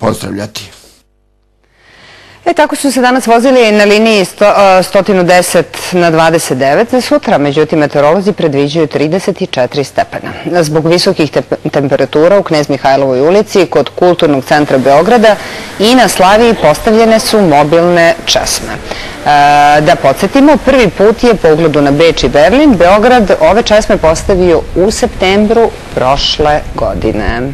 pozdravljati. E tako su se danas vozili na liniji 110 na 29 za sutra, međutim meteorolozi predviđaju 34 stepena. Zbog visokih temperatura u Knez Mihajlovoj ulici kod Kulturnog centra Beograda i na Slaviji postavljene su mobilne česme. E, da podsjetimo, prvi put je po ugledu na Beč i Berlin Beograd ove česme postavio u septembru prošle godine.